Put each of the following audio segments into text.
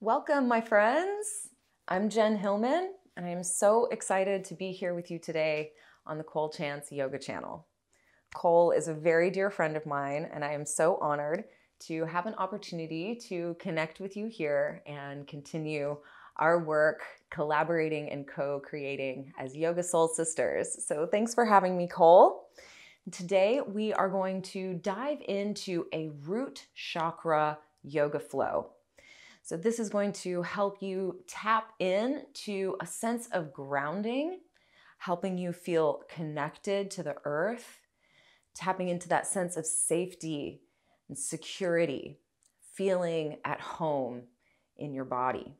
Welcome, my friends. I'm Jen Hilman, and I am so excited to be here with you today on the Cole Chance Yoga channel. Cole is a very dear friend of mine, and I am so honored to have an opportunity to connect with you here and continue our work collaborating and co creating as Yoga Soul Sisters. So, thanks for having me, Cole. Today, we are going to dive into a root chakra yoga flow. So, this is going to help you tap in to a sense of grounding, helping you feel connected to the earth, tapping into that sense of safety and security, feeling at home in your body.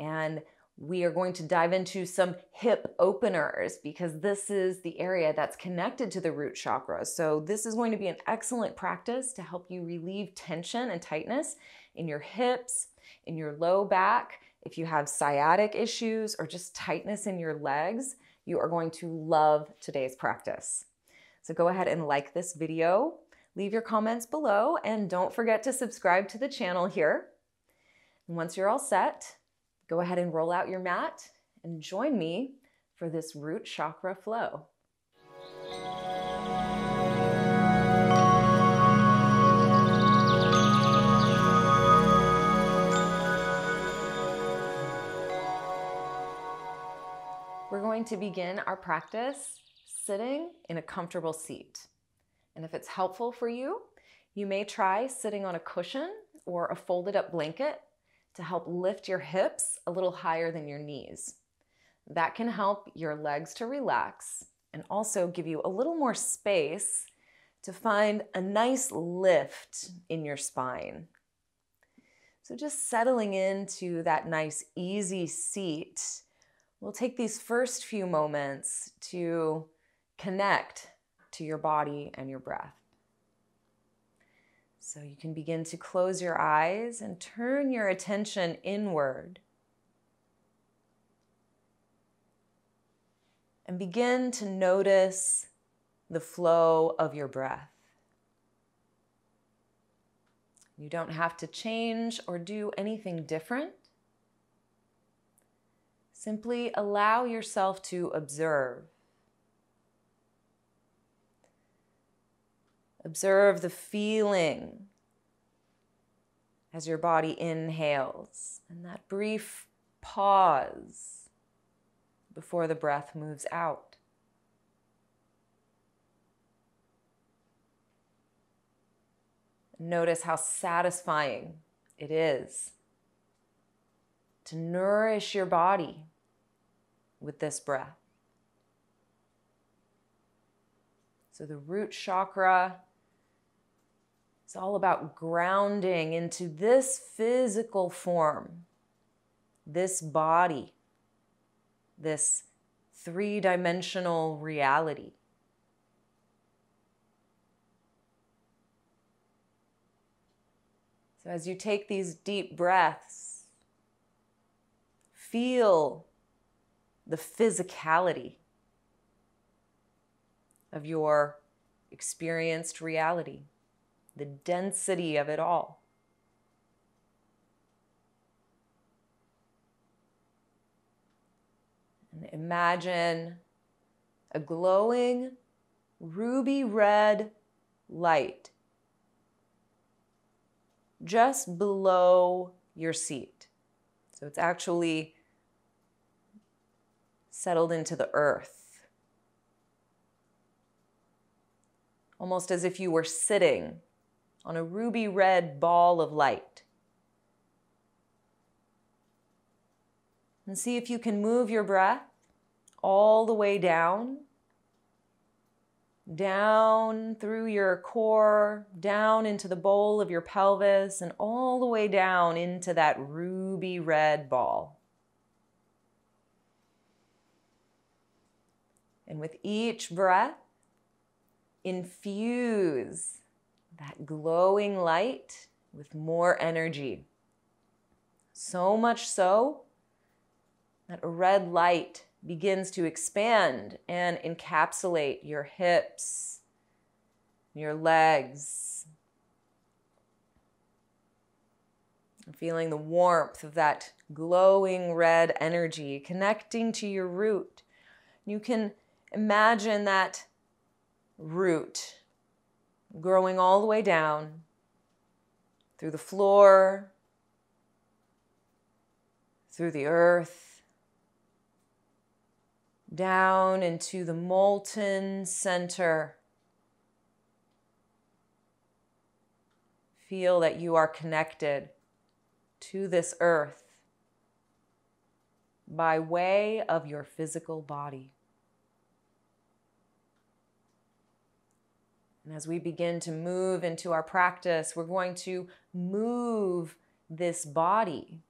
And we are going to dive into some hip openers because this is the area that's connected to the root chakra. So, this is going to be an excellent practice to help you relieve tension and tightness in your hips, in your low back. If you have sciatic issues or just tightness in your legs, you are going to love today's practice. So, go ahead and like this video, leave your comments below, and don't forget to subscribe to the channel here. And once you're all set, Go ahead and roll out your mat and join me for this root chakra flow. We're going to begin our practice sitting in a comfortable seat. And if it's helpful for you, you may try sitting on a cushion or a folded up blanket to help lift your hips a little higher than your knees. That can help your legs to relax and also give you a little more space to find a nice lift in your spine. So, just settling into that nice, easy seat, we'll take these first few moments to connect to your body and your breath. So you can begin to close your eyes and turn your attention inward. And begin to notice the flow of your breath. You don't have to change or do anything different. Simply allow yourself to observe. Observe the feeling as your body inhales and that brief pause before the breath moves out. Notice how satisfying it is to nourish your body with this breath. So, the root chakra is all about grounding into this physical form, this body, this three dimensional reality. So, as you take these deep breaths, feel the physicality of your experienced reality the density of it all. And imagine a glowing ruby red light just below your seat. So it's actually settled into the earth. Almost as if you were sitting on a ruby red ball of light. And see if you can move your breath all the way down, down through your core, down into the bowl of your pelvis, and all the way down into that ruby red ball. And with each breath, infuse that glowing light with more energy. So much so that a red light begins to expand and encapsulate your hips, your legs. Feeling the warmth of that glowing red energy connecting to your root. You can imagine that root growing all the way down through the floor, through the earth, down into the molten center. Feel that you are connected to this earth by way of your physical body. And as we begin to move into our practice, we're going to move this body.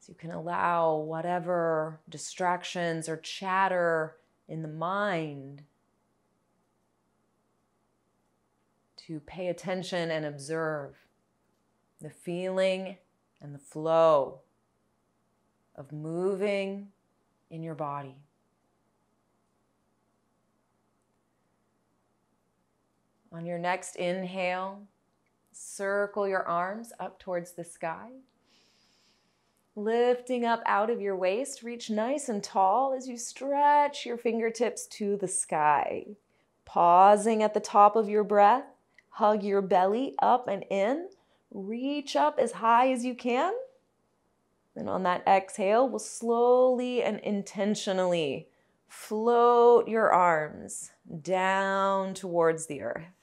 So you can allow whatever distractions or chatter in the mind to pay attention and observe the feeling and the flow of moving in your body. On your next inhale, circle your arms up towards the sky. Lifting up out of your waist, reach nice and tall as you stretch your fingertips to the sky. Pausing at the top of your breath, hug your belly up and in. Reach up as high as you can. And on that exhale, we'll slowly and intentionally float your arms down towards the earth.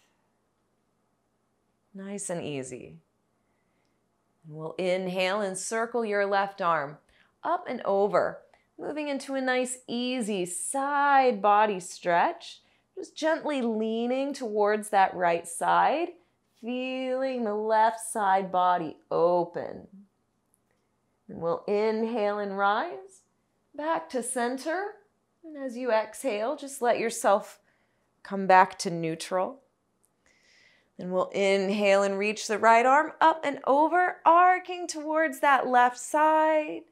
Nice and easy. And we'll inhale and circle your left arm up and over, moving into a nice, easy side body stretch. Just gently leaning towards that right side, feeling the left side body open. And we'll inhale and rise back to center. And as you exhale, just let yourself come back to neutral. Then we'll inhale and reach the right arm up and over, arcing towards that left side.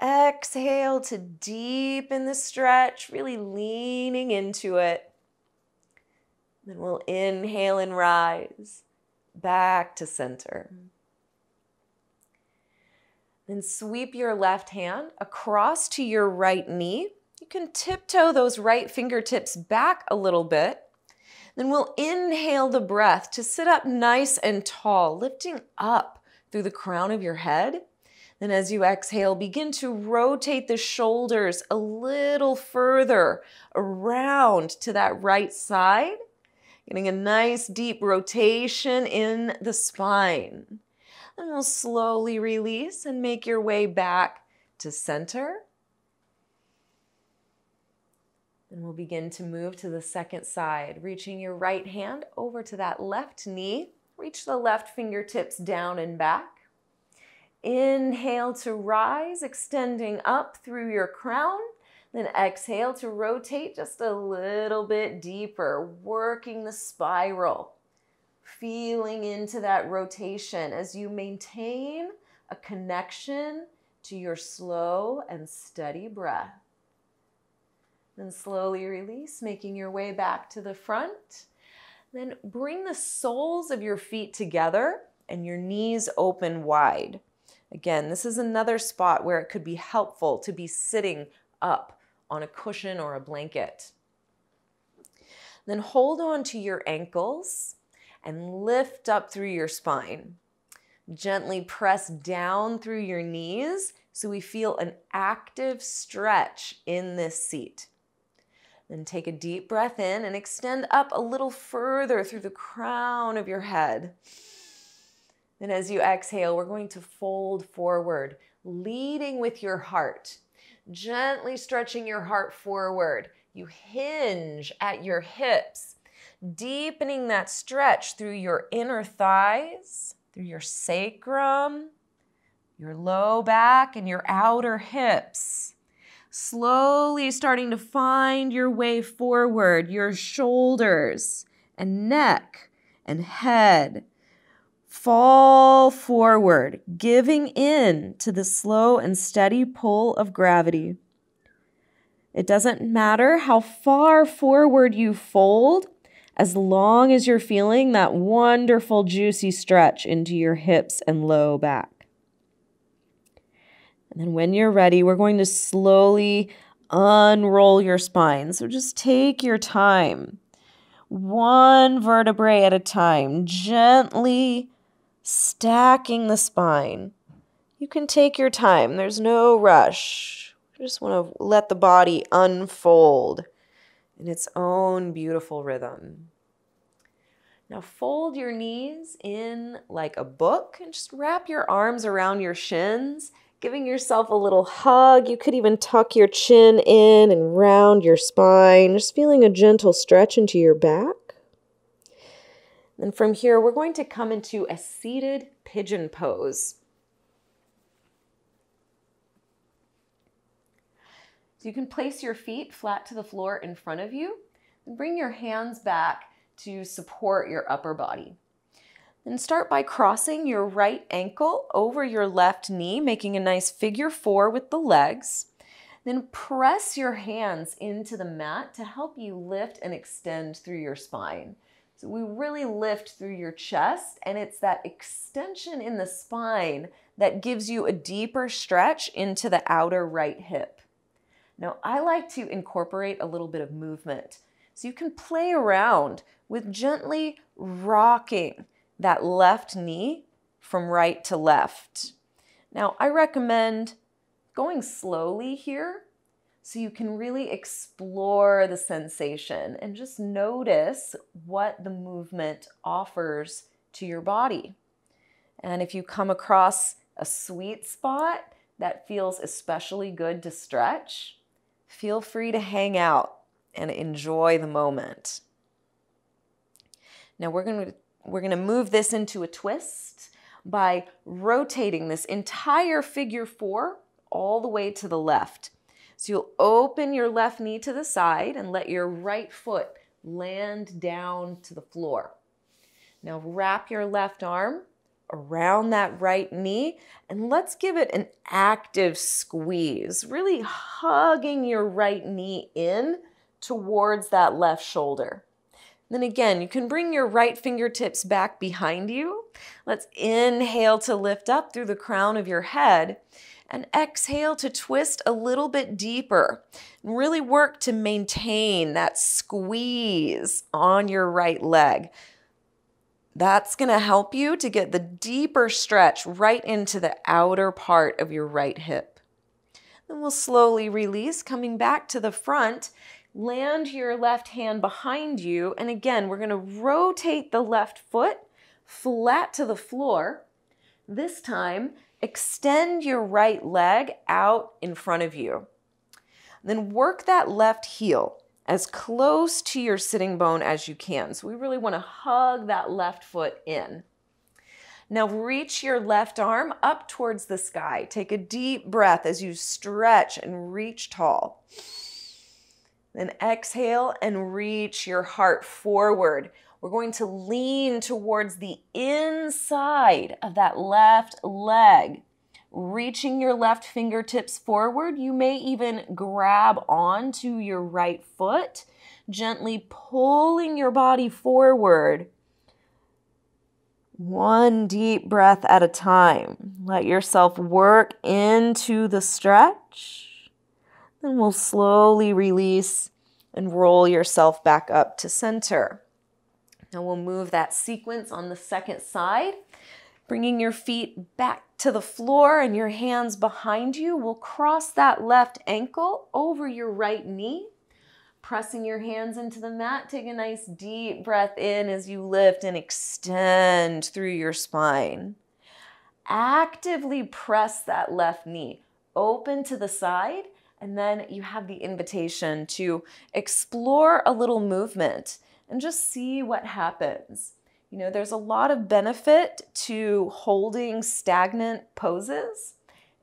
Exhale to deepen the stretch, really leaning into it. Then we'll inhale and rise back to center. Then sweep your left hand across to your right knee. You can tiptoe those right fingertips back a little bit then we'll inhale the breath to sit up nice and tall, lifting up through the crown of your head. Then, as you exhale, begin to rotate the shoulders a little further around to that right side, getting a nice deep rotation in the spine. Then we'll slowly release and make your way back to center. Then we'll begin to move to the second side, reaching your right hand over to that left knee. Reach the left fingertips down and back. Inhale to rise, extending up through your crown. Then exhale to rotate just a little bit deeper, working the spiral. Feeling into that rotation as you maintain a connection to your slow and steady breath. Then slowly release, making your way back to the front. Then bring the soles of your feet together and your knees open wide. Again, this is another spot where it could be helpful to be sitting up on a cushion or a blanket. Then hold on to your ankles and lift up through your spine. Gently press down through your knees so we feel an active stretch in this seat. Then take a deep breath in and extend up a little further through the crown of your head. And as you exhale, we're going to fold forward, leading with your heart, gently stretching your heart forward. You hinge at your hips, deepening that stretch through your inner thighs, through your sacrum, your low back, and your outer hips slowly starting to find your way forward, your shoulders and neck and head. Fall forward, giving in to the slow and steady pull of gravity. It doesn't matter how far forward you fold, as long as you're feeling that wonderful juicy stretch into your hips and low back. And then when you're ready, we're going to slowly unroll your spine. So just take your time, one vertebrae at a time, gently stacking the spine. You can take your time, there's no rush. You just want to let the body unfold in its own beautiful rhythm. Now fold your knees in like a book and just wrap your arms around your shins, giving yourself a little hug. You could even tuck your chin in and round your spine, just feeling a gentle stretch into your back. And from here, we're going to come into a seated pigeon pose. So you can place your feet flat to the floor in front of you and bring your hands back to support your upper body. Then start by crossing your right ankle over your left knee, making a nice figure four with the legs. Then press your hands into the mat to help you lift and extend through your spine. So we really lift through your chest, and it's that extension in the spine that gives you a deeper stretch into the outer right hip. Now, I like to incorporate a little bit of movement. So you can play around with gently rocking that left knee from right to left. Now, I recommend going slowly here so you can really explore the sensation and just notice what the movement offers to your body. And if you come across a sweet spot that feels especially good to stretch, feel free to hang out and enjoy the moment. Now we're going to we're going to move this into a twist by rotating this entire figure 4 all the way to the left. So you'll open your left knee to the side and let your right foot land down to the floor. Now wrap your left arm around that right knee and let's give it an active squeeze, really hugging your right knee in towards that left shoulder. Then again, you can bring your right fingertips back behind you. Let's inhale to lift up through the crown of your head and exhale to twist a little bit deeper. Really work to maintain that squeeze on your right leg. That's going to help you to get the deeper stretch right into the outer part of your right hip. Then we'll slowly release, coming back to the front. Land your left hand behind you. And again, we're going to rotate the left foot flat to the floor. This time, extend your right leg out in front of you. Then work that left heel as close to your sitting bone as you can. So we really want to hug that left foot in. Now reach your left arm up towards the sky. Take a deep breath as you stretch and reach tall. Then exhale and reach your heart forward. We're going to lean towards the inside of that left leg reaching your left fingertips forward. You may even grab onto your right foot, gently pulling your body forward. One deep breath at a time. Let yourself work into the stretch. Then we'll slowly release and roll yourself back up to center. Now we'll move that sequence on the second side. Bringing your feet back to the floor and your hands behind you. We'll cross that left ankle over your right knee. Pressing your hands into the mat. Take a nice deep breath in as you lift and extend through your spine. Actively press that left knee open to the side, and then you have the invitation to explore a little movement and just see what happens. You know, there's a lot of benefit to holding stagnant poses,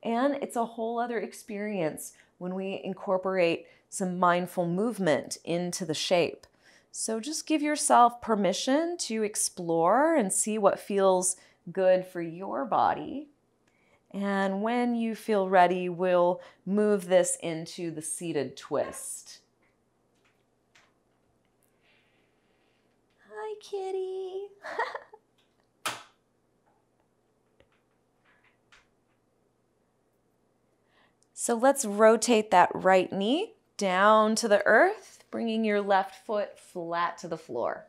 and it's a whole other experience when we incorporate some mindful movement into the shape. So just give yourself permission to explore and see what feels good for your body. And when you feel ready, we'll move this into the seated twist. Hi, kitty. so let's rotate that right knee down to the earth, bringing your left foot flat to the floor.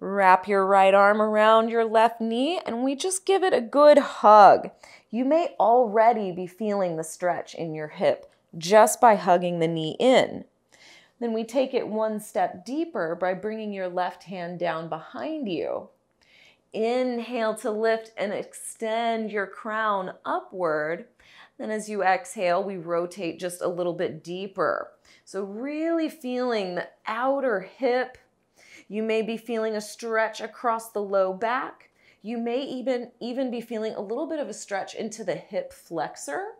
Wrap your right arm around your left knee and we just give it a good hug. You may already be feeling the stretch in your hip just by hugging the knee in. Then we take it one step deeper by bringing your left hand down behind you. Inhale to lift and extend your crown upward. Then as you exhale, we rotate just a little bit deeper. So really feeling the outer hip you may be feeling a stretch across the low back. You may even, even be feeling a little bit of a stretch into the hip flexor.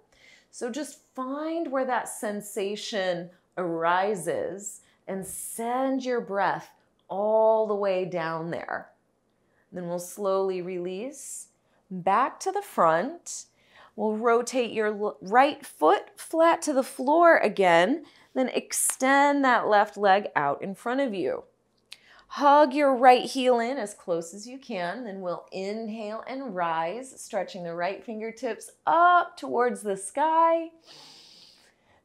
So just find where that sensation arises and send your breath all the way down there. Then we'll slowly release back to the front. We'll rotate your right foot flat to the floor again, then extend that left leg out in front of you. Hug your right heel in as close as you can. Then we'll inhale and rise, stretching the right fingertips up towards the sky.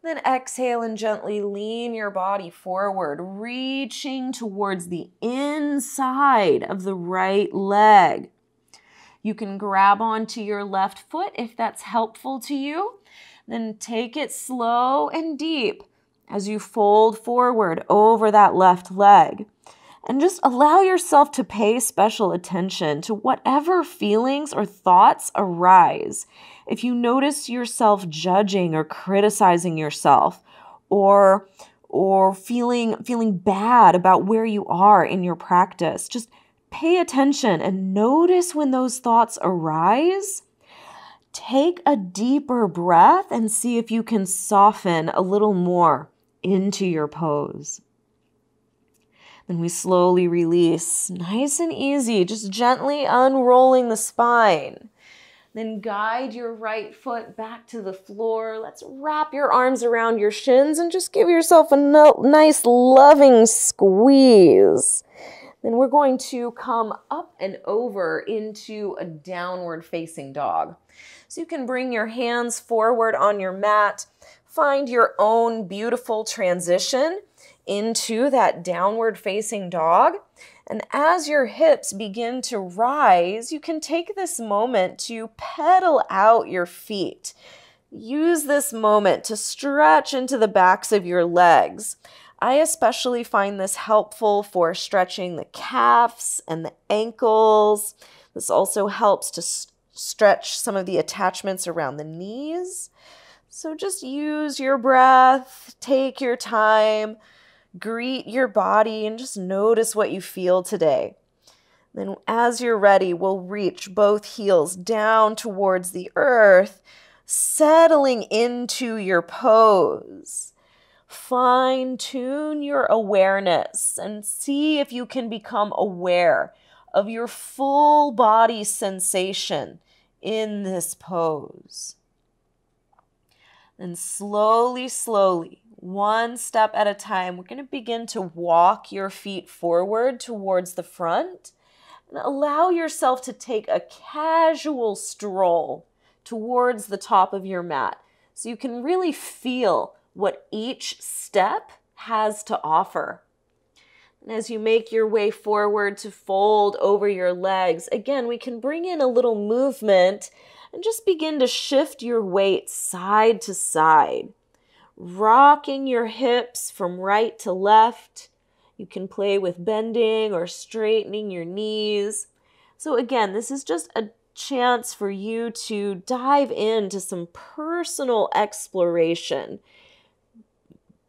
Then exhale and gently lean your body forward, reaching towards the inside of the right leg. You can grab onto your left foot if that's helpful to you. Then take it slow and deep as you fold forward over that left leg and just allow yourself to pay special attention to whatever feelings or thoughts arise. If you notice yourself judging or criticizing yourself or or feeling feeling bad about where you are in your practice, just pay attention and notice when those thoughts arise. Take a deeper breath and see if you can soften a little more into your pose. Then we slowly release, nice and easy, just gently unrolling the spine. Then guide your right foot back to the floor. Let's wrap your arms around your shins and just give yourself a no nice loving squeeze. Then we're going to come up and over into a downward facing dog. So you can bring your hands forward on your mat, find your own beautiful transition into that downward facing dog. And as your hips begin to rise, you can take this moment to pedal out your feet. Use this moment to stretch into the backs of your legs. I especially find this helpful for stretching the calves and the ankles. This also helps to stretch some of the attachments around the knees. So just use your breath, take your time. Greet your body and just notice what you feel today. Then, as you're ready, we'll reach both heels down towards the earth, settling into your pose. Fine tune your awareness and see if you can become aware of your full body sensation in this pose. And slowly, slowly, one step at a time, we're going to begin to walk your feet forward towards the front and allow yourself to take a casual stroll towards the top of your mat so you can really feel what each step has to offer. And as you make your way forward to fold over your legs, again, we can bring in a little movement and just begin to shift your weight side to side rocking your hips from right to left. You can play with bending or straightening your knees. So, again, this is just a chance for you to dive into some personal exploration.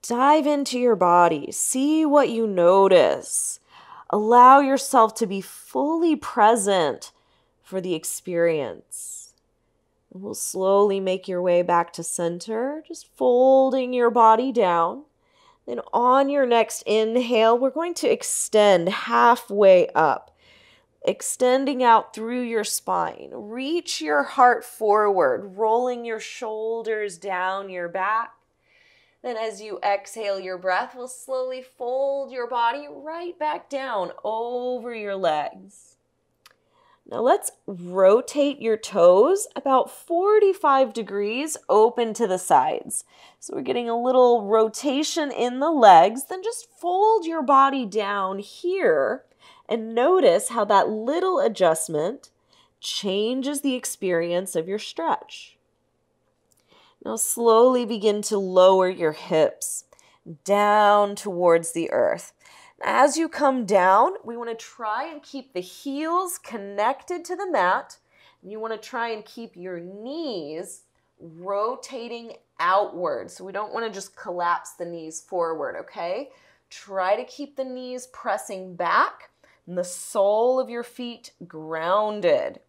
Dive into your body, see what you notice. Allow yourself to be fully present for the experience. We'll slowly make your way back to center, just folding your body down. Then on your next inhale, we're going to extend halfway up, extending out through your spine. Reach your heart forward, rolling your shoulders down your back. Then, as you exhale your breath, we'll slowly fold your body right back down over your legs. Now, let's rotate your toes about 45 degrees open to the sides. So, we're getting a little rotation in the legs. Then, just fold your body down here and notice how that little adjustment changes the experience of your stretch. Now slowly begin to lower your hips down towards the earth. As you come down, we want to try and keep the heels connected to the mat. You want to try and keep your knees rotating outward. So we don't want to just collapse the knees forward, okay? Try to keep the knees pressing back and the sole of your feet grounded.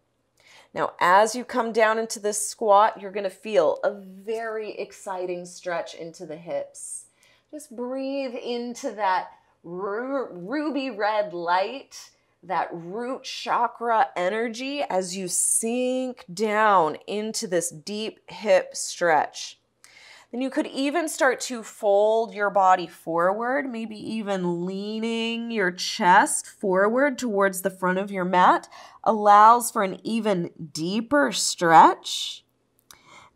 Now, as you come down into this squat, you're going to feel a very exciting stretch into the hips. Just breathe into that ru ruby red light, that root chakra energy as you sink down into this deep hip stretch. Then you could even start to fold your body forward, maybe even leaning your chest forward towards the front of your mat allows for an even deeper stretch.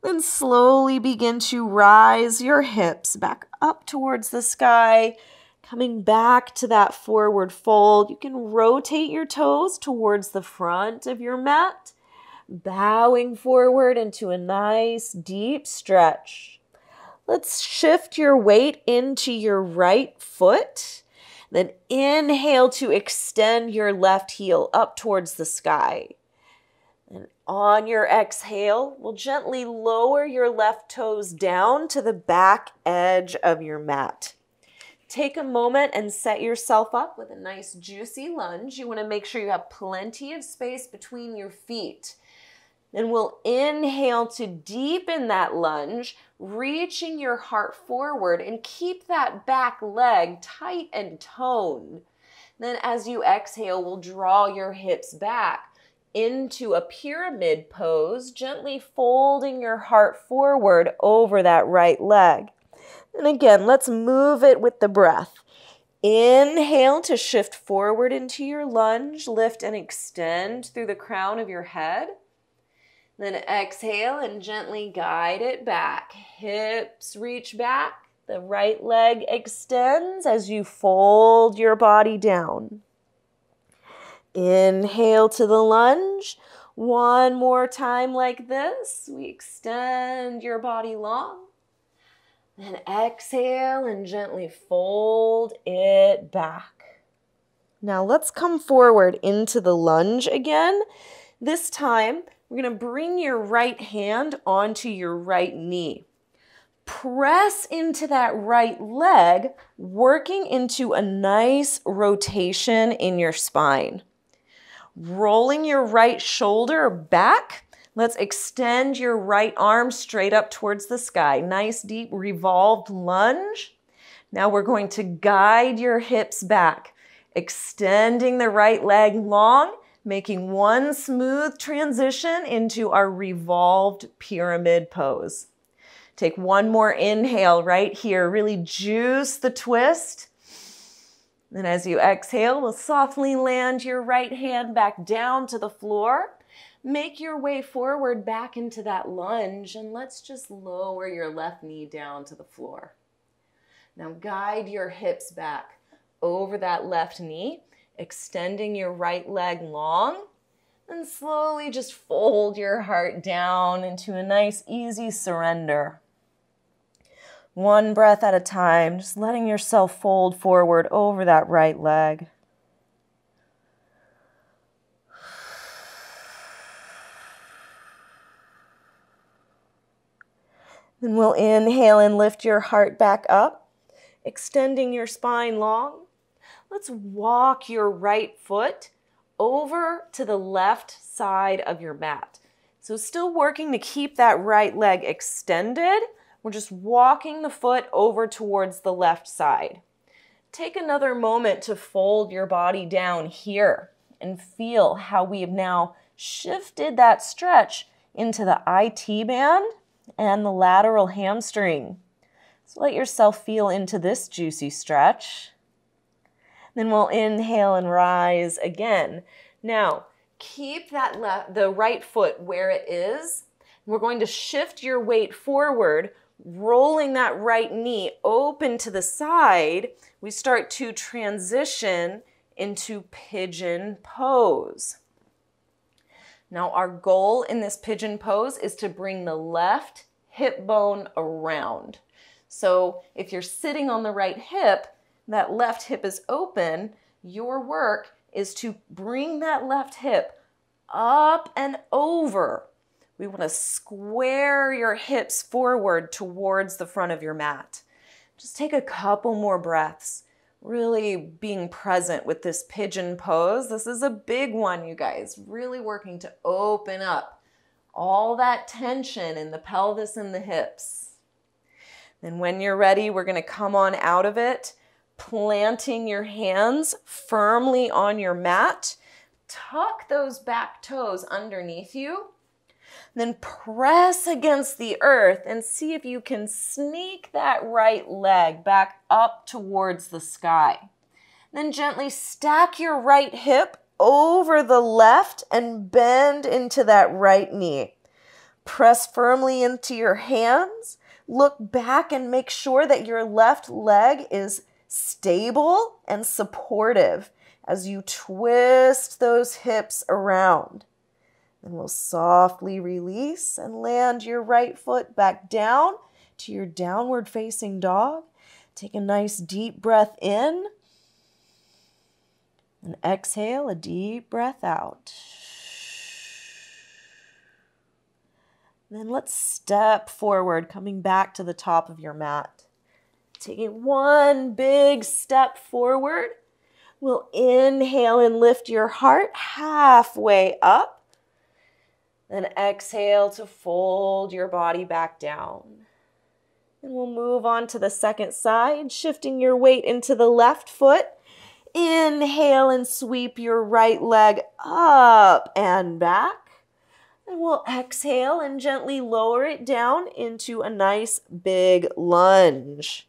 Then slowly begin to rise your hips back up towards the sky, coming back to that forward fold. You can rotate your toes towards the front of your mat, bowing forward into a nice deep stretch. Let's shift your weight into your right foot. Then inhale to extend your left heel up towards the sky. And on your exhale, we'll gently lower your left toes down to the back edge of your mat. Take a moment and set yourself up with a nice juicy lunge. You want to make sure you have plenty of space between your feet. Then we'll inhale to deepen that lunge, reaching your heart forward and keep that back leg tight and toned. Then as you exhale, we'll draw your hips back into a pyramid pose, gently folding your heart forward over that right leg. And again, let's move it with the breath. Inhale to shift forward into your lunge, lift and extend through the crown of your head. Then exhale and gently guide it back. Hips reach back. The right leg extends as you fold your body down. Inhale to the lunge. One more time like this. We extend your body long. Then exhale and gently fold it back. Now let's come forward into the lunge again. This time, we're going to bring your right hand onto your right knee. Press into that right leg, working into a nice rotation in your spine. Rolling your right shoulder back. Let's extend your right arm straight up towards the sky. Nice deep revolved lunge. Now we're going to guide your hips back, extending the right leg long making one smooth transition into our revolved pyramid pose. Take one more inhale right here. Really juice the twist. And as you exhale, we'll softly land your right hand back down to the floor. Make your way forward back into that lunge, and let's just lower your left knee down to the floor. Now guide your hips back over that left knee extending your right leg long, and slowly just fold your heart down into a nice, easy surrender. One breath at a time, just letting yourself fold forward over that right leg. Then we'll inhale and lift your heart back up, extending your spine long. Let's walk your right foot over to the left side of your mat. So still working to keep that right leg extended. We're just walking the foot over towards the left side. Take another moment to fold your body down here and feel how we have now shifted that stretch into the IT band and the lateral hamstring. So let yourself feel into this juicy stretch. Then we'll inhale and rise again. Now, keep that left, the right foot where it is. We're going to shift your weight forward, rolling that right knee open to the side. We start to transition into pigeon pose. Now, our goal in this pigeon pose is to bring the left hip bone around. So, if you're sitting on the right hip, that left hip is open, your work is to bring that left hip up and over. We want to square your hips forward towards the front of your mat. Just take a couple more breaths really being present with this pigeon pose. This is a big one, you guys. Really working to open up all that tension in the pelvis and the hips. Then, when you're ready, we're going to come on out of it, planting your hands firmly on your mat. Tuck those back toes underneath you then press against the earth and see if you can sneak that right leg back up towards the sky. Then gently stack your right hip over the left and bend into that right knee. Press firmly into your hands. Look back and make sure that your left leg is stable and supportive as you twist those hips around. And we'll softly release and land your right foot back down to your downward facing dog. Take a nice deep breath in and exhale a deep breath out. Then let's step forward, coming back to the top of your mat. Taking one big step forward, we'll inhale and lift your heart halfway up. Then exhale to fold your body back down. And we'll move on to the second side, shifting your weight into the left foot. Inhale and sweep your right leg up and back. And we'll exhale and gently lower it down into a nice big lunge.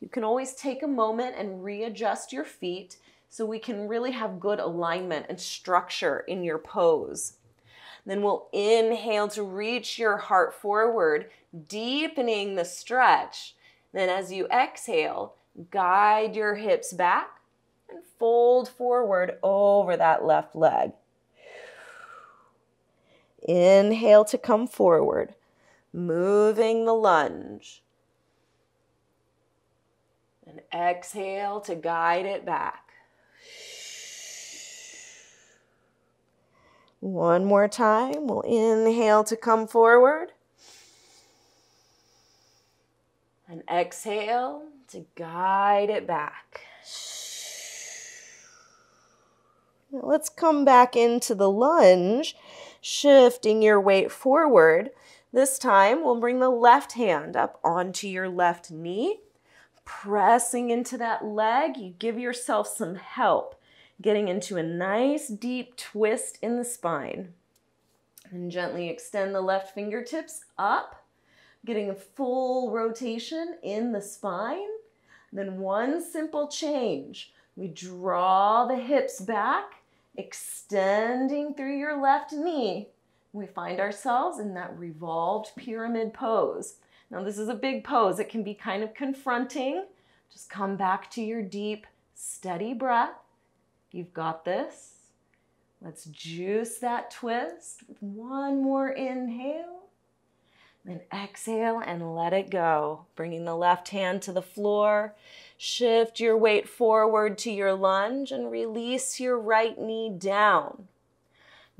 You can always take a moment and readjust your feet so we can really have good alignment and structure in your pose. Then we'll inhale to reach your heart forward, deepening the stretch. Then as you exhale, guide your hips back and fold forward over that left leg. Inhale to come forward, moving the lunge. And exhale to guide it back. One more time. We'll inhale to come forward. And exhale to guide it back. Now let's come back into the lunge, shifting your weight forward. This time, we'll bring the left hand up onto your left knee, pressing into that leg. You give yourself some help getting into a nice deep twist in the spine. And gently extend the left fingertips up, getting a full rotation in the spine. Then one simple change. We draw the hips back, extending through your left knee. We find ourselves in that revolved pyramid pose. Now, this is a big pose. It can be kind of confronting. Just come back to your deep, steady breath. You've got this. Let's juice that twist with one more inhale. Then exhale and let it go. Bringing the left hand to the floor. Shift your weight forward to your lunge and release your right knee down.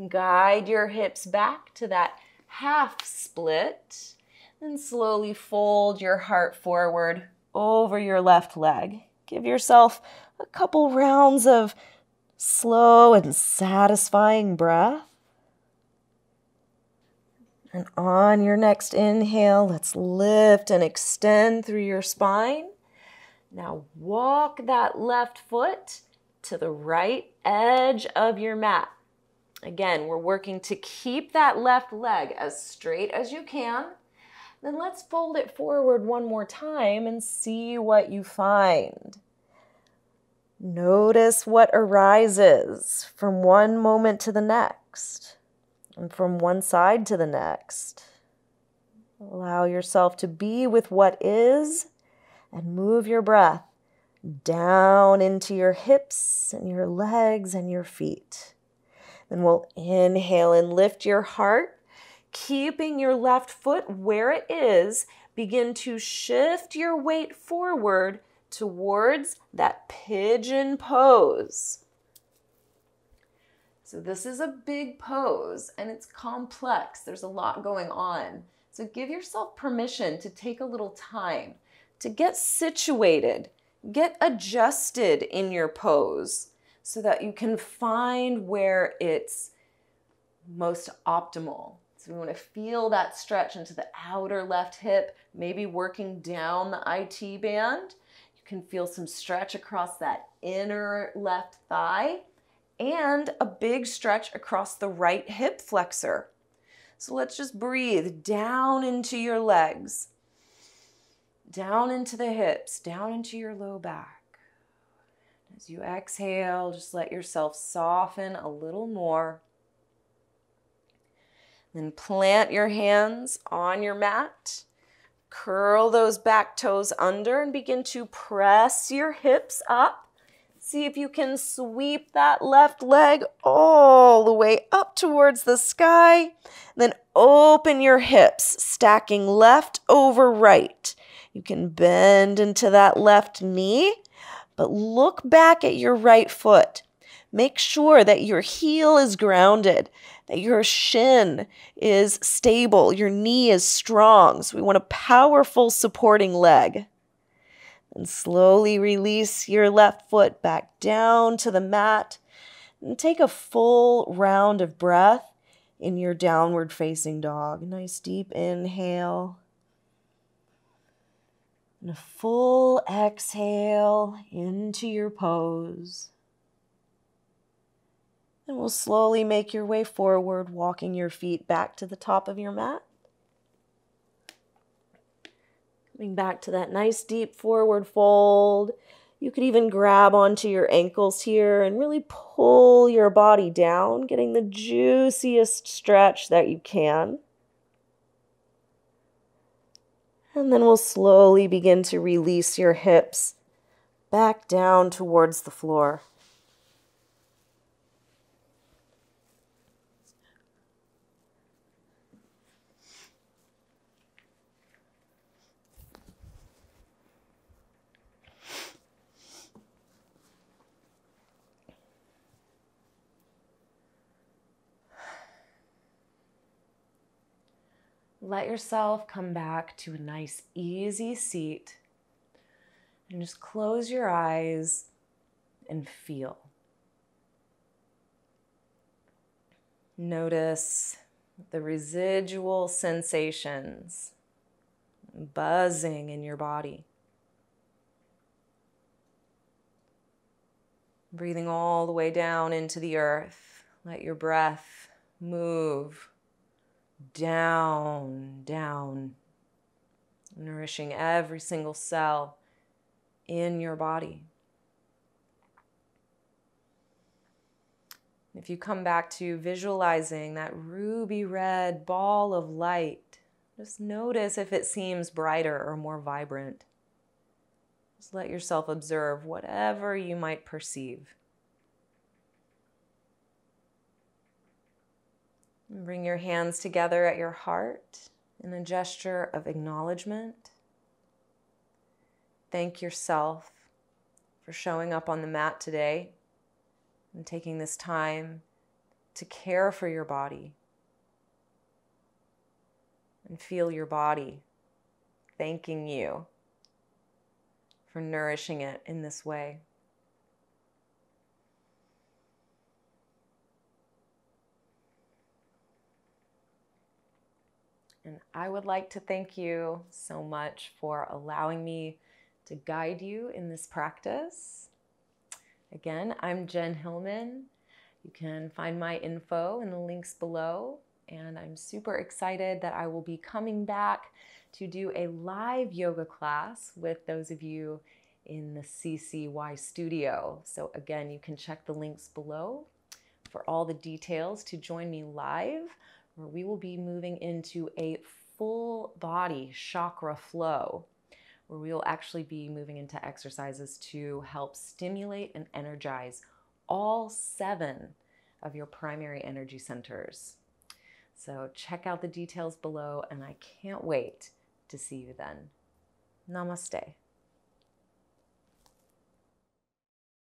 Guide your hips back to that half split. Then slowly fold your heart forward over your left leg. Give yourself a couple rounds of slow and satisfying breath. And on your next inhale, let's lift and extend through your spine. Now walk that left foot to the right edge of your mat. Again, we're working to keep that left leg as straight as you can. Then let's fold it forward one more time and see what you find. Notice what arises from one moment to the next and from one side to the next. Allow yourself to be with what is and move your breath down into your hips and your legs and your feet. Then we'll inhale and lift your heart, keeping your left foot where it is. Begin to shift your weight forward towards that pigeon pose. So, this is a big pose and it's complex. There's a lot going on. So, give yourself permission to take a little time to get situated, get adjusted in your pose so that you can find where it's most optimal. So we want to feel that stretch into the outer left hip, maybe working down the IT band can feel some stretch across that inner left thigh and a big stretch across the right hip flexor. So let's just breathe down into your legs, down into the hips, down into your low back. As you exhale, just let yourself soften a little more. Then plant your hands on your mat Curl those back toes under and begin to press your hips up. See if you can sweep that left leg all the way up towards the sky. Then open your hips, stacking left over right. You can bend into that left knee, but look back at your right foot. Make sure that your heel is grounded, that your shin is stable, your knee is strong. So we want a powerful supporting leg. And slowly release your left foot back down to the mat and take a full round of breath in your downward facing dog. Nice deep inhale. And a full exhale into your pose. And we'll slowly make your way forward, walking your feet back to the top of your mat. Coming back to that nice deep forward fold. You could even grab onto your ankles here and really pull your body down, getting the juiciest stretch that you can. And then we'll slowly begin to release your hips back down towards the floor. Let yourself come back to a nice, easy seat and just close your eyes and feel. Notice the residual sensations buzzing in your body. Breathing all the way down into the earth. Let your breath move down, down, nourishing every single cell in your body. If you come back to visualizing that ruby red ball of light, just notice if it seems brighter or more vibrant. Just let yourself observe whatever you might perceive. Bring your hands together at your heart in a gesture of acknowledgement. Thank yourself for showing up on the mat today and taking this time to care for your body and feel your body thanking you for nourishing it in this way. And I would like to thank you so much for allowing me to guide you in this practice. Again, I'm Jen Hilman. You can find my info in the links below. and I'm super excited that I will be coming back to do a live yoga class with those of you in the CCY studio. So, again, you can check the links below for all the details to join me live, where we will be moving into a full body chakra flow, where we will actually be moving into exercises to help stimulate and energize all seven of your primary energy centers. So, check out the details below, and I can't wait to see you then. Namaste.